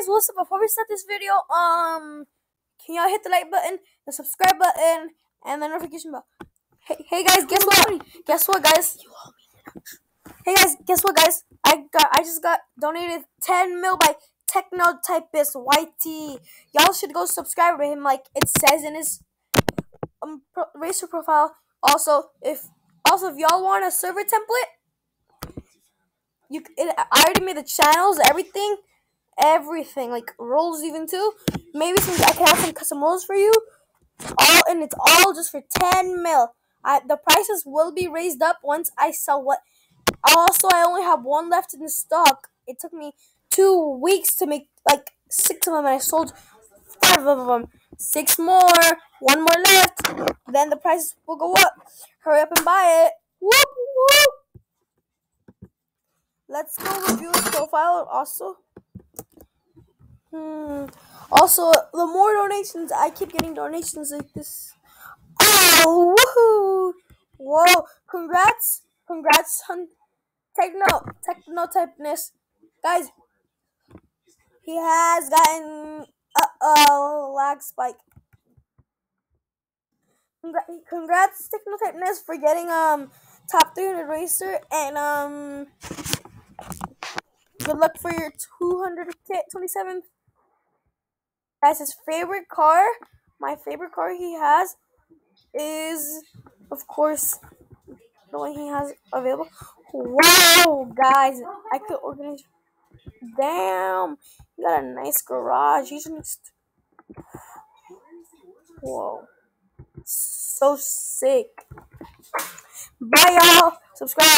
guys, what's up? Before we start this video, um, can y'all hit the like button, the subscribe button, and the notification bell? Hey, hey guys, guess what? Guess what, guys? Hey guys, guess what, guys? I got, I just got donated 10 mil by Technotypist YT. Y'all should go subscribe to him, like it says in his um pro racer profile. Also, if also if y'all want a server template, you it, I already made the channels, everything everything, like roles even too. Maybe some I can have some custom roles for you. All and it's all just for ten mil. I the prices will be raised up once I sell what. Also, I only have one left in the stock. It took me two weeks to make like six of them, and I sold five of them. Six more, one more left. Then the prices will go up. Hurry up and buy it. Whoop whoop. Let's go review his profile also. Hmm. Also, the more donations, I keep getting donations like this. Oh, woohoo! Whoa! Congrats! Congrats on techno Technotypist, guys. He has gotten uh oh lag spike. Congrats, Technotypist, for getting um top 300 racer and um good luck for your 227th Guys, his favorite car, my favorite car he has is, of course, the one he has available. Wow, guys, I could organize. Damn, he got a nice garage. He's just. Whoa, so sick. Bye, y'all. Subscribe.